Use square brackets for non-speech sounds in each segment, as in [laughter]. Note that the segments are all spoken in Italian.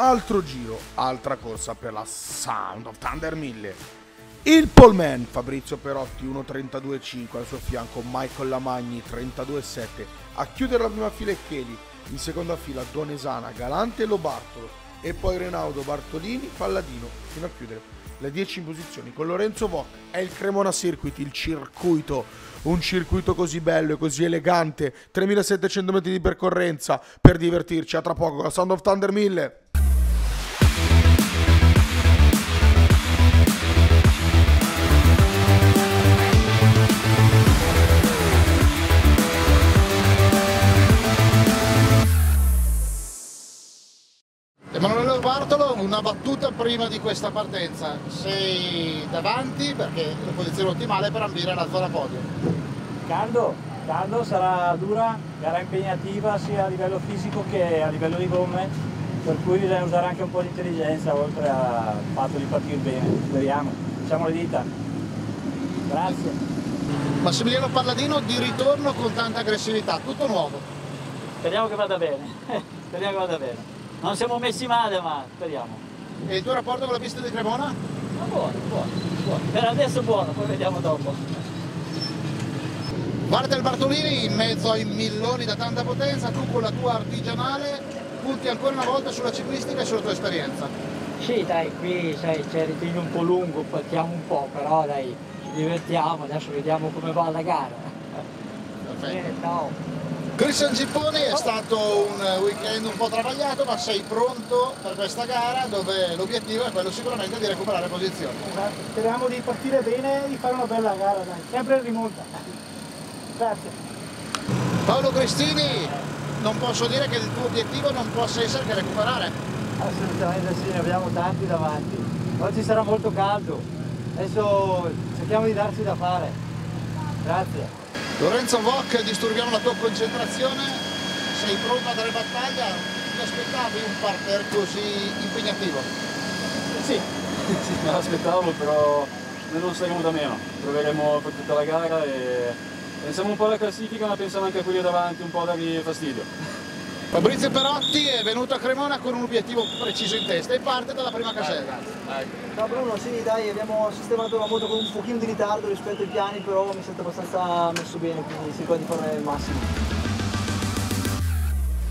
altro giro, altra corsa per la Sound of Thunder 1000. Il poleman Fabrizio Perotti 1.32.5 al suo fianco Michael Lamagni 32.7 a chiudere la prima fila e Cheli in seconda fila Donesana, Galante e Lobartolo e poi Renaudo, Bartolini, Palladino fino a chiudere le 10 in posizione con Lorenzo Voc è il Cremona Circuit, il circuito un circuito così bello e così elegante. 3700 metri di percorrenza per divertirci. A tra poco con la Sound of Thunder 1000 Bartolo, una battuta prima di questa partenza. Sei davanti perché la posizione ottimale per ambire alla zona podio. Caldo, caldo, sarà dura, gara impegnativa sia a livello fisico che a livello di gomme, per cui bisogna usare anche un po' di intelligenza oltre al fatto di partire bene. Speriamo, facciamo le dita. Grazie. Massimiliano Palladino di ritorno con tanta aggressività, tutto nuovo. Speriamo che vada bene. [laughs] Speriamo che vada bene. Non siamo messi male, ma speriamo. E il tuo rapporto con la pista di Cremona? Ma buono, buono, buono. Per adesso buono, poi vediamo dopo. Walter Bartolini in mezzo ai milloni da tanta potenza, tu con la tua artigianale punti ancora una volta sulla ciclistica e sulla tua esperienza. Sì, dai, qui sai, c'è il ritiro un po' lungo, partiamo un po', però dai, ci divertiamo, adesso vediamo come va la gara. Perfetto. ciao. Christian Gipponi è stato un weekend un po' travagliato, ma sei pronto per questa gara dove l'obiettivo è quello sicuramente di recuperare posizioni. Esatto, speriamo di partire bene e di fare una bella gara, dai. sempre in rimonta. Grazie. Paolo Cristini, non posso dire che il tuo obiettivo non possa essere che recuperare. Assolutamente sì, ne abbiamo tanti davanti. Oggi sarà molto caldo, adesso cerchiamo di darci da fare. Grazie. Lorenzo Voc, disturbiamo la tua concentrazione, sei pronto a dare battaglia? Ti aspettavi un parterre così impegnativo? Sì, sì me l'aspettavo, però noi non saremo da meno. Proveremo per tutta la gara e pensiamo un po' alla classifica, ma pensiamo anche a quelli davanti, un po' a dargli fastidio. Fabrizio Perotti è venuto a Cremona con un obiettivo preciso in testa e parte dalla prima casella. Ciao Bruno, sì dai, abbiamo sistemato la moto con un pochino di ritardo rispetto ai piani, però mi sento abbastanza messo bene, quindi si può di fare il massimo.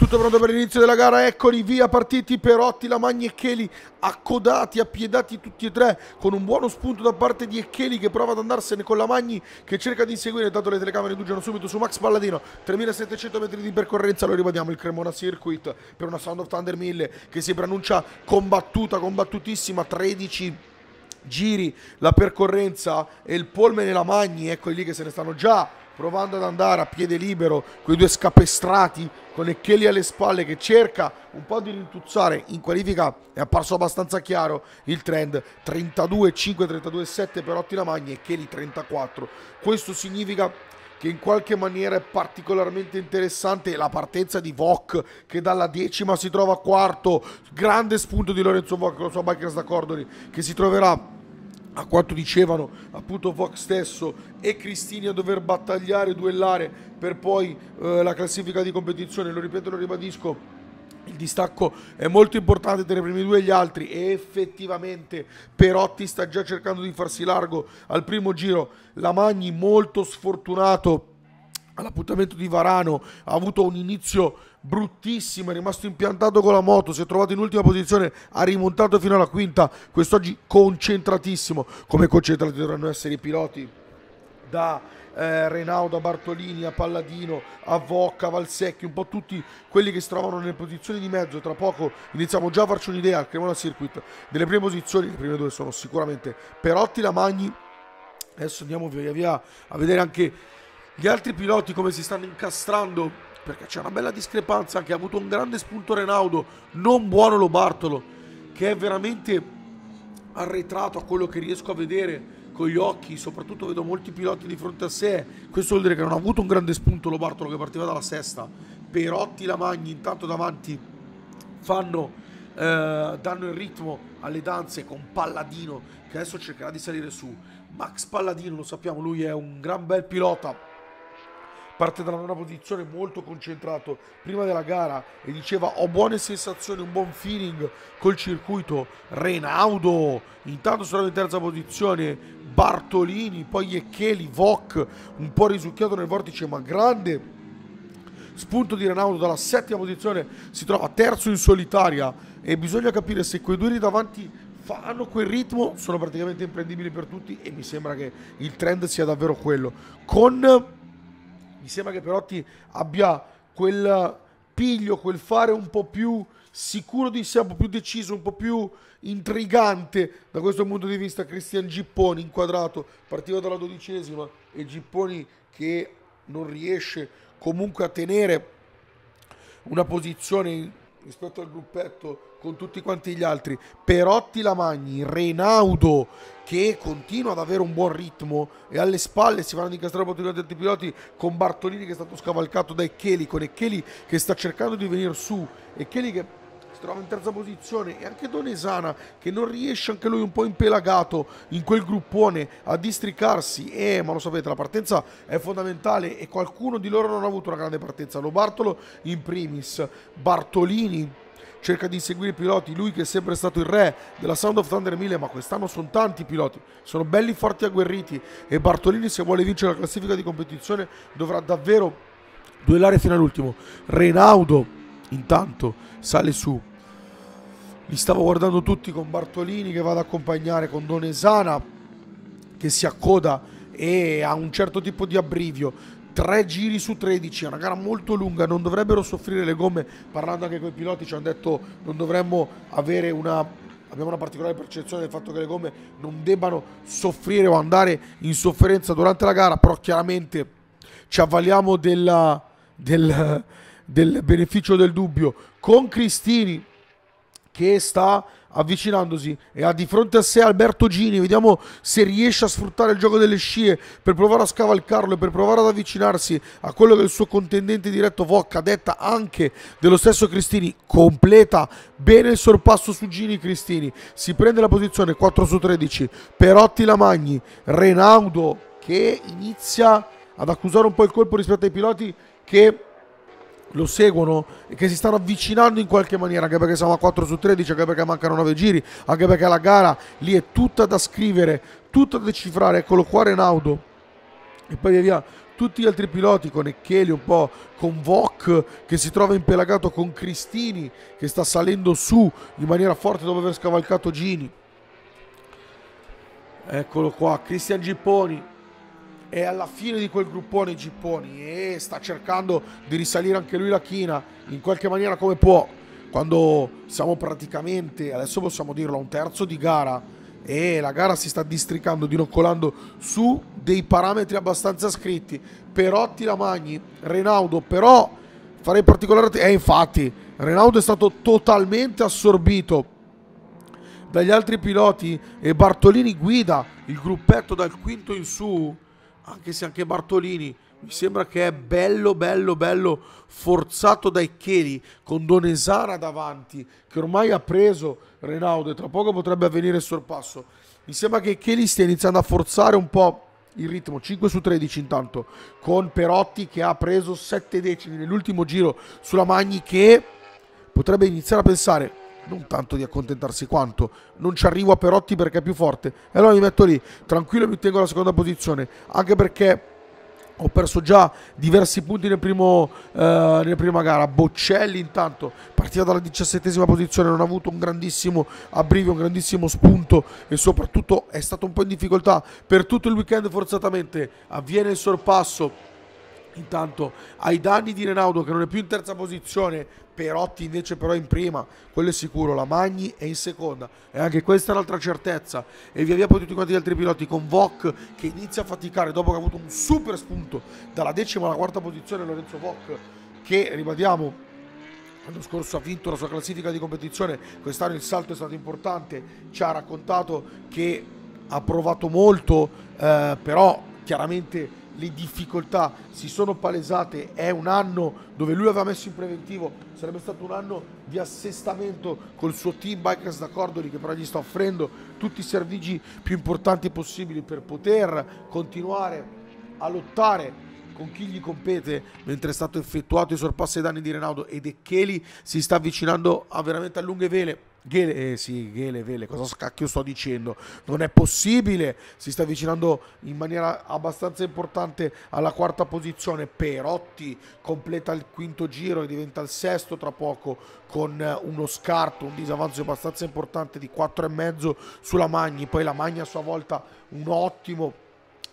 Tutto pronto per l'inizio della gara, eccoli via partiti Perotti, Lamagni e Cheli accodati, appiedati tutti e tre con un buono spunto da parte di Echeli che prova ad andarsene con Lamagni che cerca di inseguire, dato le telecamere indugiano subito su Max Palladino, 3700 metri di percorrenza, lo ribadiamo il Cremona Circuit per una Sound of Thunder 1000 che si preannuncia combattuta, combattutissima, 13 giri la percorrenza e il Polmen e Lamagni, eccoli lì che se ne stanno già provando ad andare a piede libero, quei due scapestrati con Echeli alle spalle che cerca un po' di rintuzzare. In qualifica è apparso abbastanza chiaro il trend. 32 5 32 7 per Otti Lamagni e Cheli 34 questo significa che in qualche maniera è particolarmente interessante la partenza di Voc che dalla decima si trova quarto. Grande spunto di Lorenzo Voc con la sua Bikers da Cordoli che si troverà a quanto dicevano appunto Vox stesso e Cristini a dover battagliare, duellare per poi eh, la classifica di competizione, lo ripeto e lo ribadisco, il distacco è molto importante tra i primi due e gli altri. E effettivamente Perotti sta già cercando di farsi largo al primo giro, la Magni molto sfortunato all'appuntamento di Varano ha avuto un inizio bruttissimo, è rimasto impiantato con la moto, si è trovato in ultima posizione, ha rimontato fino alla quinta, quest'oggi concentratissimo, come concentrati dovranno essere i piloti da eh, Renaudo a Bartolini a Palladino a Vocca, Valsecchi, un po' tutti quelli che si trovano nelle posizioni di mezzo. Tra poco iniziamo già a farci un'idea al Cremona Circuit delle prime posizioni. Le prime due sono sicuramente Perotti, Lamagni. Adesso andiamo via via a vedere anche gli altri piloti come si stanno incastrando? Perché c'è una bella discrepanza che ha avuto un grande spunto Renaudo, non buono lo Bartolo, che è veramente arretrato a quello che riesco a vedere con gli occhi, soprattutto vedo molti piloti di fronte a sé, questo vuol dire che non ha avuto un grande spunto lo Bartolo che partiva dalla sesta, Perotti Lamagni intanto davanti fanno, eh, danno il ritmo alle danze con Palladino che adesso cercherà di salire su, Max Palladino lo sappiamo lui è un gran bel pilota parte dalla nona posizione molto concentrato prima della gara e diceva ho buone sensazioni, un buon feeling col circuito. Renaudo intanto sono in terza posizione, Bartolini, poi Eccheli, Voc un po' risucchiato nel vortice ma grande spunto di Renaudo dalla settima posizione si trova terzo in solitaria e bisogna capire se quei due lì davanti fanno quel ritmo sono praticamente imprendibili per tutti e mi sembra che il trend sia davvero quello con mi sembra che Perotti abbia quel piglio, quel fare un po' più sicuro di sé, un po' più deciso, un po' più intrigante da questo punto di vista. Cristian Gipponi inquadrato, partiva dalla dodicesima e Gipponi che non riesce comunque a tenere una posizione rispetto al gruppetto con tutti quanti gli altri. Perotti Lamagni, Renaudo che continua ad avere un buon ritmo e alle spalle si vanno ad incastrare l'opportunità di piloti con Bartolini che è stato scavalcato da Echeli, con Echeli che sta cercando di venire su, Echeli che si trova in terza posizione e anche Donesana che non riesce anche lui un po' impelagato in quel gruppone a districarsi. E ma lo sapete la partenza è fondamentale e qualcuno di loro non ha avuto una grande partenza. Lo Bartolo in primis. Bartolini cerca di inseguire i piloti, lui che è sempre stato il re della Sound of Thunder 1000, ma quest'anno sono tanti piloti, sono belli, forti e agguerriti. E Bartolini se vuole vincere la classifica di competizione dovrà davvero duellare fino all'ultimo. Renaudo intanto sale su. Li stavo guardando tutti con Bartolini che va ad accompagnare, con Donesana che si accoda e ha un certo tipo di abbrivio. 3 giri su 13, è una gara molto lunga, non dovrebbero soffrire le gomme, parlando anche con i piloti ci hanno detto non dovremmo avere una abbiamo una particolare percezione del fatto che le gomme non debbano soffrire o andare in sofferenza durante la gara, però chiaramente ci avvaliamo della, del, del beneficio del dubbio con Cristini che sta avvicinandosi e ha di fronte a sé Alberto Gini. Vediamo se riesce a sfruttare il gioco delle scie per provare a scavalcarlo e per provare ad avvicinarsi a quello che il suo contendente diretto Vocca, detta anche dello stesso Cristini. Completa bene il sorpasso su Gini Cristini. Si prende la posizione 4 su 13. Perotti Lamagni, Renaudo che inizia ad accusare un po' il colpo rispetto ai piloti che lo seguono e che si stanno avvicinando in qualche maniera, anche perché siamo a 4 su 13, anche perché mancano 9 giri, anche perché la gara lì è tutta da scrivere, tutta da decifrare. Eccolo qua Renaudo. E poi via via tutti gli altri piloti con Eccheli un po' con Voc che si trova impelagato con Cristini che sta salendo su in maniera forte dopo aver scavalcato Gini. Eccolo qua, Cristian Gipponi è alla fine di quel gruppone Gipponi e sta cercando di risalire anche lui la china in qualche maniera come può quando siamo praticamente adesso possiamo dirlo a un terzo di gara e la gara si sta districando dinoccolando su dei parametri abbastanza scritti. Perotti la Magni Renaudo però farei particolare e eh, infatti Renaudo è stato totalmente assorbito dagli altri piloti e Bartolini guida il gruppetto dal quinto in su anche se anche Bartolini mi sembra che è bello, bello, bello forzato dai Cheli con Donesara davanti, che ormai ha preso Renaudo e tra poco potrebbe avvenire il sorpasso. Mi sembra che Cheli stia iniziando a forzare un po' il ritmo, 5 su 13 intanto, con Perotti che ha preso 7 decimi nell'ultimo giro sulla Magni che potrebbe iniziare a pensare non tanto di accontentarsi quanto non ci arrivo a Perotti perché è più forte e allora mi metto lì tranquillo e mi tengo la seconda posizione anche perché ho perso già diversi punti nel primo, eh, nella prima gara. Boccelli intanto partiva dalla diciassettesima posizione, non ha avuto un grandissimo abbrivio, un grandissimo spunto e soprattutto è stato un po' in difficoltà per tutto il weekend forzatamente. Avviene il sorpasso intanto ai danni di Renaudo che non è più in terza posizione Perotti invece però in prima quello è sicuro la Magni è in seconda. E anche questa è un'altra certezza. E via via poi tutti quanti gli altri piloti con Voc che inizia a faticare dopo che ha avuto un super spunto dalla decima alla quarta posizione Lorenzo Voc che ribadiamo L'anno scorso ha vinto la sua classifica di competizione, quest'anno il salto è stato importante, ci ha raccontato che ha provato molto, eh, però chiaramente le difficoltà si sono palesate, è un anno dove lui aveva messo in preventivo, sarebbe stato un anno di assestamento col suo team Bikers da Cordoli che però gli sta offrendo tutti i servigi più importanti possibili per poter continuare a lottare con chi gli compete mentre è stato effettuato i sorpassi ai danni di Renaudo ed Echeli si sta avvicinando a veramente a lunghe vele Ghele, eh sì, Ghele, Vele, cosa cacchio sto dicendo? Non è possibile, si sta avvicinando in maniera abbastanza importante alla quarta posizione, Perotti completa il quinto giro e diventa il sesto tra poco con uno scarto, un disavanzo abbastanza importante di 4,5 sulla Magni, poi la Magna a sua volta un ottimo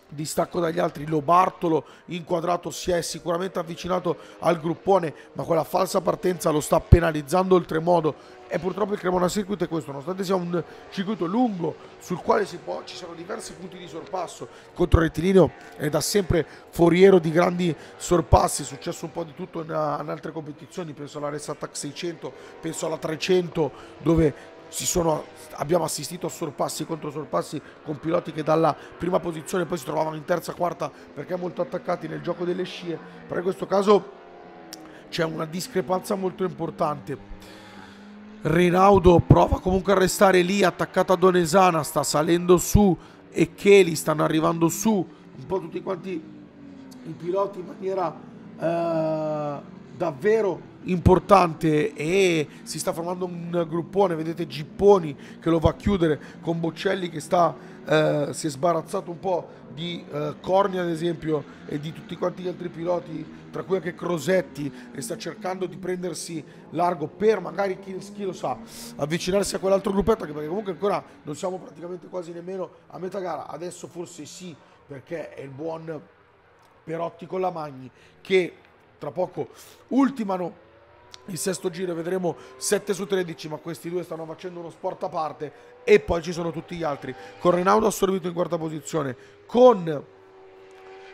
distacco dagli altri Lo Bartolo inquadrato si è sicuramente avvicinato al gruppone ma quella falsa partenza lo sta penalizzando oltremodo. E purtroppo il Cremona Circuit è questo nonostante sia un circuito lungo sul quale può, ci sono diversi punti di sorpasso. Contro rettilineo è da sempre foriero di grandi sorpassi è successo un po' di tutto in, in altre competizioni penso alla Race Attack 600 penso alla 300 dove sono, abbiamo assistito a sorpassi contro sorpassi con piloti che dalla prima posizione poi si trovavano in terza, quarta perché molto attaccati nel gioco delle scie. Però in questo caso c'è una discrepanza molto importante. Rinaudo prova comunque a restare lì attaccato a Donesana, sta salendo su e Kelly stanno arrivando su un po' tutti quanti i piloti in maniera eh, davvero importante e si sta formando un gruppone, vedete Gipponi che lo va a chiudere con Boccelli che sta, eh, si è sbarazzato un po' di eh, Corni ad esempio e di tutti quanti gli altri piloti tra cui anche Crosetti e sta cercando di prendersi largo per magari chi, chi lo sa avvicinarsi a quell'altro gruppetto perché comunque ancora non siamo praticamente quasi nemmeno a metà gara. Adesso forse sì perché è il buon Perotti con la Magni che tra poco ultimano il sesto giro vedremo 7 su 13 ma questi due stanno facendo uno sport a parte. E poi ci sono tutti gli altri. Con Renato assorbito in quarta posizione con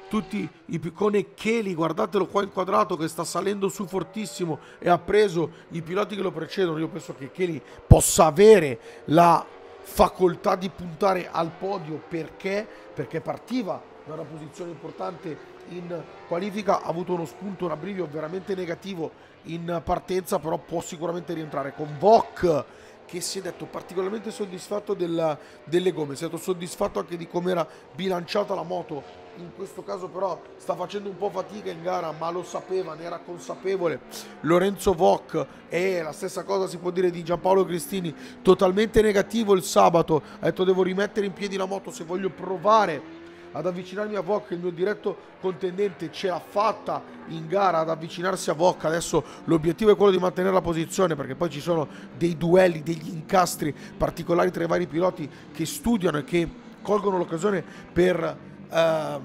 tutti i con Echeli guardatelo qua inquadrato che sta salendo su fortissimo e ha preso i piloti che lo precedono. Io penso che Echeli possa avere la facoltà di puntare al podio. Perché? Perché partiva da una posizione importante in qualifica ha avuto uno spunto, un abbrivio veramente negativo in partenza, però può sicuramente rientrare con Vok che si è detto particolarmente soddisfatto della, delle gomme, si è detto soddisfatto anche di come era bilanciata la moto, in questo caso però sta facendo un po' fatica in gara, ma lo sapeva, ne era consapevole. Lorenzo Voc e la stessa cosa si può dire di Giampaolo Cristini, totalmente negativo il sabato, ha detto devo rimettere in piedi la moto se voglio provare ad avvicinarmi a Voc, il mio diretto contendente ce l'ha fatta in gara ad avvicinarsi a Voc, adesso l'obiettivo è quello di mantenere la posizione perché poi ci sono dei duelli, degli incastri particolari tra i vari piloti che studiano e che colgono l'occasione per ehm,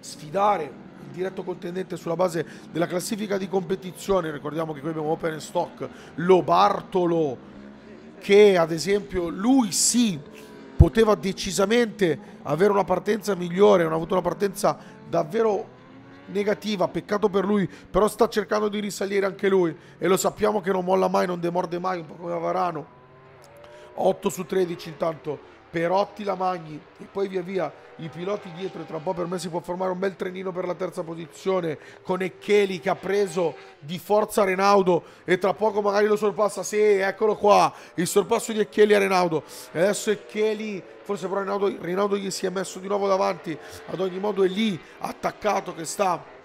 sfidare il diretto contendente sulla base della classifica di competizione, ricordiamo che qui abbiamo Open Stock, Lo Bartolo che ad esempio lui sì poteva decisamente avere una partenza migliore, non ha avuto una partenza davvero negativa, peccato per lui, però sta cercando di risalire anche lui e lo sappiamo che non molla mai, non demorde mai, un po' come Varano. 8 su 13 intanto Perotti la Magni e poi via via i piloti dietro e tra un po' per me si può formare un bel trenino per la terza posizione con Echeli che ha preso di forza Renaudo e tra poco magari lo sorpassa. Sì eccolo qua il sorpasso di Echeli a Renaudo e adesso Echeli forse però Renaudo, Renaudo gli si è messo di nuovo davanti ad ogni modo è lì attaccato che sta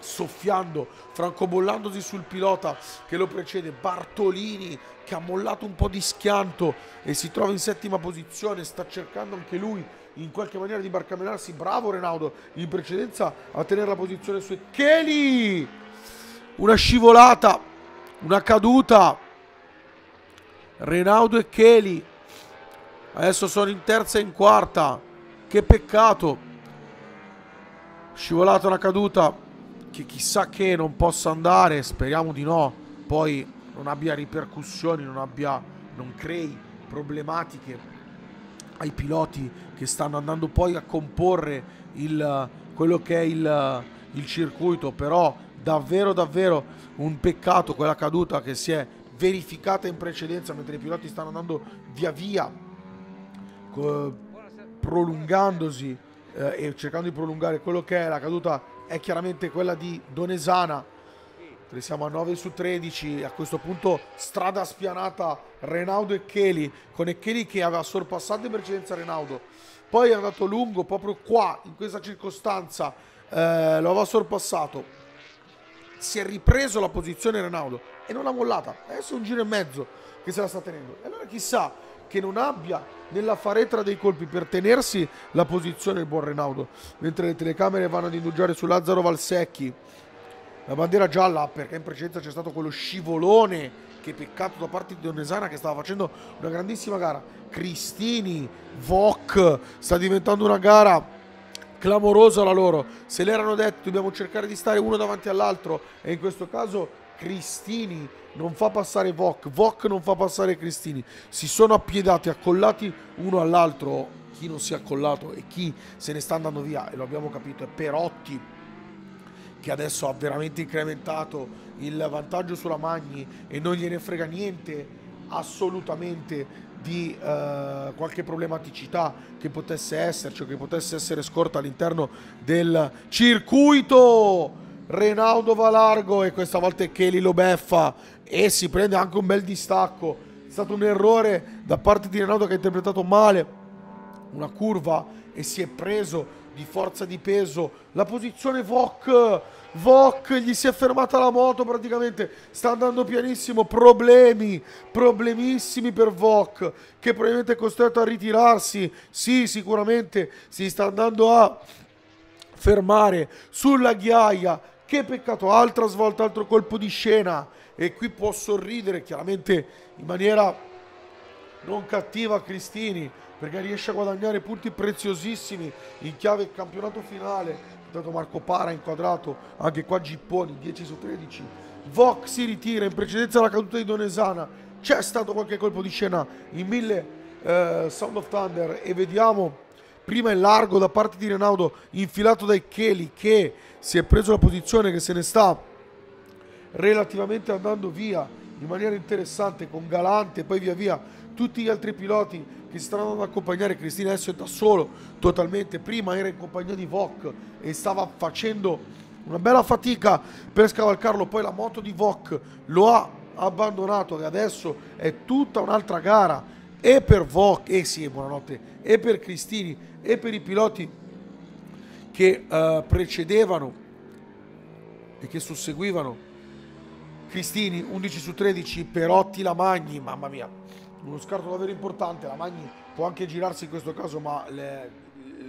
soffiando, francobollandosi sul pilota che lo precede, Bartolini che ha mollato un po' di schianto e si trova in settima posizione, sta cercando anche lui in qualche maniera di barcamenarsi, bravo Renaudo in precedenza a tenere la posizione su Kelly, una scivolata, una caduta, Renaudo e Kelly, adesso sono in terza e in quarta, che peccato, scivolata una caduta, che chissà che non possa andare, speriamo di no, poi non abbia ripercussioni, non, abbia, non crei problematiche ai piloti che stanno andando poi a comporre il, quello che è il, il circuito, però davvero davvero un peccato quella caduta che si è verificata in precedenza mentre i piloti stanno andando via via prolungandosi eh, e cercando di prolungare quello che è la caduta è chiaramente quella di Donesana. Siamo a 9 su 13, a questo punto strada spianata Renaudo e Cheli, con Echeli che aveva sorpassato in precedenza Renaudo. Poi è andato lungo proprio qua, in questa circostanza, eh, lo aveva sorpassato si è ripreso la posizione Renaudo e non l'ha mollata adesso è un giro e mezzo che se la sta tenendo e allora chissà che non abbia nella faretra dei colpi per tenersi la posizione il buon Renaudo mentre le telecamere vanno ad indugiare su Lazzaro Valsecchi. La bandiera gialla perché in precedenza c'è stato quello scivolone che peccato da parte di Donesana che stava facendo una grandissima gara. Cristini Voc sta diventando una gara clamorosa la loro. Se l'erano detto dobbiamo cercare di stare uno davanti all'altro. E in questo caso Cristini non fa passare Voc Voc non fa passare Cristini si sono appiedati accollati uno all'altro chi non si è accollato e chi se ne sta andando via e lo abbiamo capito è Perotti che adesso ha veramente incrementato il vantaggio sulla Magni e non gliene frega niente assolutamente di uh, qualche problematicità che potesse esserci o che potesse essere scorta all'interno del circuito. Renaudo va largo e questa volta Kelly lo beffa e si prende anche un bel distacco. È stato un errore da parte di Renaudo che ha interpretato male. Una curva e si è preso di forza di peso la posizione Vok Vok gli si è fermata la moto praticamente sta andando pianissimo problemi problemissimi per Vok che probabilmente è costretto a ritirarsi. Sì sicuramente si sta andando a fermare sulla ghiaia che peccato altra svolta altro colpo di scena e qui può sorridere chiaramente in maniera non cattiva Cristini perché riesce a guadagnare punti preziosissimi in chiave campionato finale. Intanto Marco Para inquadrato, anche qua Gipponi 10 su 13. Vox si ritira in precedenza alla caduta di Donesana. C'è stato qualche colpo di scena in 1000 eh, Sound of Thunder e vediamo prima il largo da parte di Renaudo infilato dai Kelly che si è preso la posizione che se ne sta relativamente andando via in maniera interessante con Galante poi via via tutti gli altri piloti che stanno ad accompagnare. Cristina adesso è da solo totalmente. Prima era in compagnia di Vok e stava facendo una bella fatica per scavalcarlo. Poi la moto di Vok lo ha abbandonato e adesso è tutta un'altra gara e per Vok e eh sì buonanotte e per Cristini e per i piloti che uh, precedevano e che susseguivano Cristini 11 su 13 Perotti Lamagni mamma mia uno scarto davvero importante. La Magni può anche girarsi in questo caso, ma le,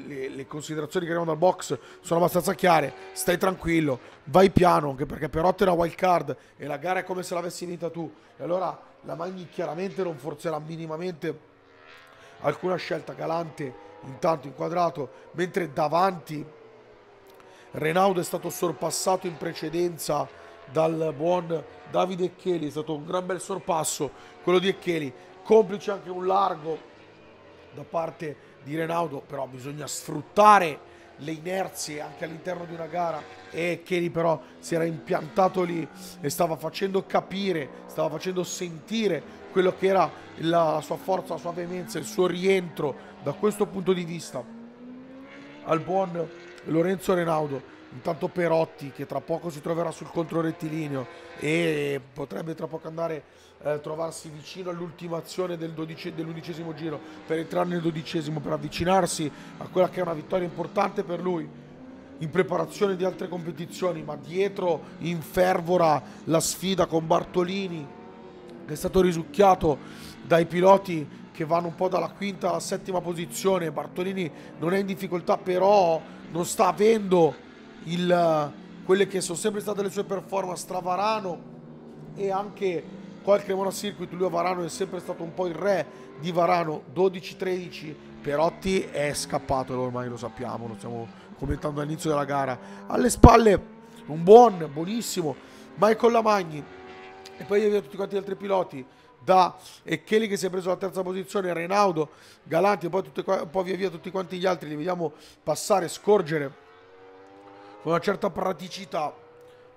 le, le, considerazioni che arrivano dal box sono abbastanza chiare. Stai tranquillo, vai piano, anche perché Perotto è una wild card e la gara è come se l'avessi vinta tu. E allora la Magni chiaramente non forzerà minimamente alcuna scelta galante intanto inquadrato, mentre davanti Renaudo è stato sorpassato in precedenza dal buon Davide Eccheli, è stato un gran bel sorpasso quello di Eccheli complice anche un largo da parte di Renaudo, però bisogna sfruttare le inerzie anche all'interno di una gara e Kelly però si era impiantato lì e stava facendo capire, stava facendo sentire quello che era la sua forza, la sua veemenza, il suo rientro da questo punto di vista al buon Lorenzo Renaudo. Intanto Perotti che tra poco si troverà sul controrettilineo e potrebbe tra poco andare eh, trovarsi vicino all'ultimazione del dell'undicesimo giro per entrare nel dodicesimo, per avvicinarsi a quella che è una vittoria importante per lui in preparazione di altre competizioni, ma dietro infervora la sfida con Bartolini che è stato risucchiato dai piloti che vanno un po' dalla quinta alla settima posizione. Bartolini non è in difficoltà, però non sta avendo il, quelle che sono sempre state le sue performance tra Varano e anche qualche monocircuit, lui a Varano è sempre stato un po' il re di Varano, 12-13, Perotti è scappato, ormai lo sappiamo, lo stiamo commentando all'inizio della gara. Alle spalle un buon, buonissimo Michael Lamagni e poi via tutti quanti gli altri piloti da e Kelly che si è preso la terza posizione, Renaudo, Galanti e poi tutte, un po' via via tutti quanti gli altri li vediamo passare, scorgere con una certa praticità.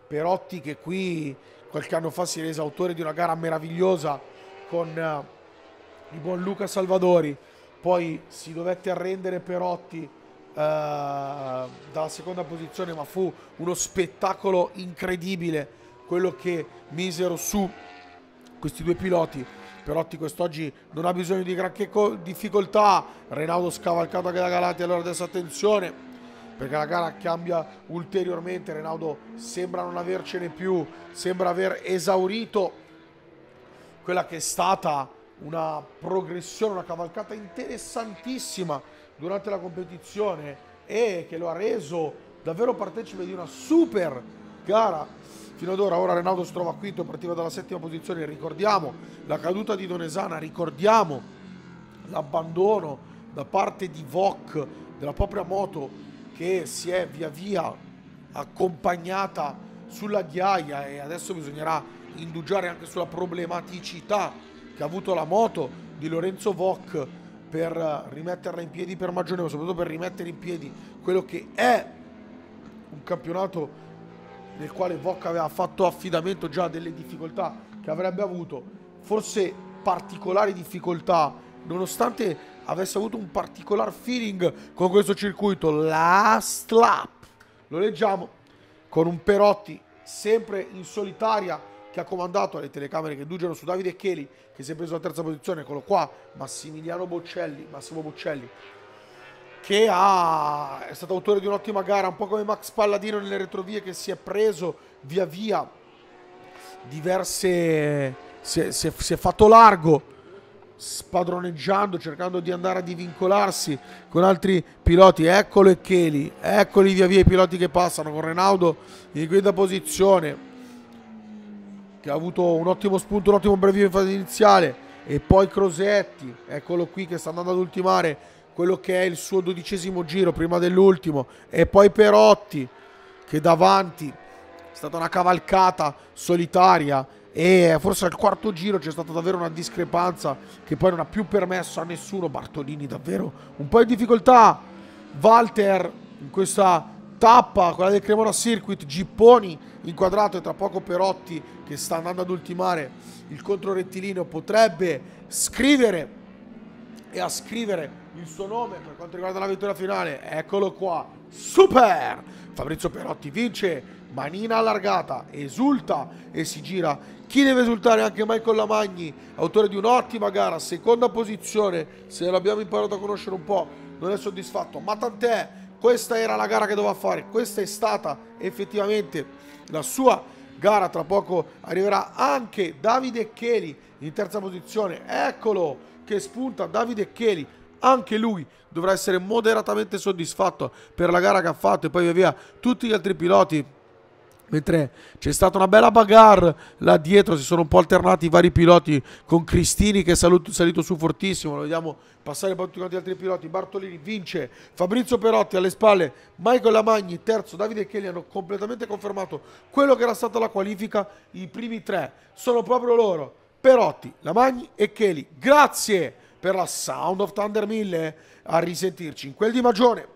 Perotti che qui qualche anno fa si è reso autore di una gara meravigliosa con uh, il buon Luca Salvadori, poi si dovette arrendere Perotti uh, dalla seconda posizione, ma fu uno spettacolo incredibile quello che misero su questi due piloti. Perotti quest'oggi non ha bisogno di granché difficoltà, Renaudo scavalcato anche da Galati, allora adesso attenzione, perché la gara cambia ulteriormente, Renaudo sembra non avercene più, sembra aver esaurito quella che è stata una progressione, una cavalcata interessantissima durante la competizione e che lo ha reso davvero partecipe di una super gara fino ad ora. Ora Renaudo si trova quinto, partiva dalla settima posizione. Ricordiamo la caduta di Donesana, ricordiamo l'abbandono da parte di Vok della propria moto che si è via via accompagnata sulla ghiaia e adesso bisognerà indugiare anche sulla problematicità che ha avuto la moto di Lorenzo Vok per rimetterla in piedi per Magione, ma soprattutto per rimettere in piedi quello che è un campionato nel quale Vok aveva fatto affidamento già delle difficoltà che avrebbe avuto, forse particolari difficoltà, nonostante avesse avuto un particolar feeling con questo circuito, last lap, lo leggiamo, con un Perotti sempre in solitaria che ha comandato alle telecamere che indugiano su Davide Cheli che si è preso la terza posizione, eccolo qua, Massimiliano Boccelli, Massimo Boccelli, che ha, è stato autore di un'ottima gara, un po' come Max Palladino nelle retrovie che si è preso via via diverse, si è, si è, si è fatto largo, spadroneggiando, cercando di andare a divincolarsi con altri piloti. Eccolo e Cheli, eccoli via via i piloti che passano con Renaudo in guida posizione che ha avuto un ottimo spunto, un ottimo brevio in fase iniziale e poi Crosetti, eccolo qui che sta andando ad ultimare quello che è il suo dodicesimo giro prima dell'ultimo e poi Perotti che davanti è stata una cavalcata solitaria e forse al quarto giro c'è stata davvero una discrepanza che poi non ha più permesso a nessuno. Bartolini davvero un po' in difficoltà. Walter in questa tappa quella del Cremona Circuit Gipponi inquadrato e tra poco Perotti che sta andando ad ultimare il controrettilineo potrebbe scrivere e a scrivere il suo nome per quanto riguarda la vittoria finale. Eccolo qua, super! Fabrizio Perotti vince, manina allargata, esulta e si gira. Chi deve esultare? Anche Michael Lamagni, autore di un'ottima gara, seconda posizione. Se l'abbiamo imparato a conoscere un po', non è soddisfatto, ma tant'è. Questa era la gara che doveva fare, questa è stata effettivamente la sua gara. Tra poco arriverà anche Davide Cheli in terza posizione. Eccolo che spunta Davide Cheli anche lui dovrà essere moderatamente soddisfatto per la gara che ha fatto e poi via via tutti gli altri piloti. Mentre c'è stata una bella bagarre là dietro si sono un po' alternati i vari piloti con Cristini che è salito su fortissimo lo vediamo passare poi tutti gli altri piloti. Bartolini vince Fabrizio Perotti alle spalle Michael Lamagni terzo Davide Kelly hanno completamente confermato quello che era stata la qualifica i primi tre sono proprio loro Perotti, Lamagni e Kelly grazie per la Sound of Thunder 1000 a risentirci. In quel di Magione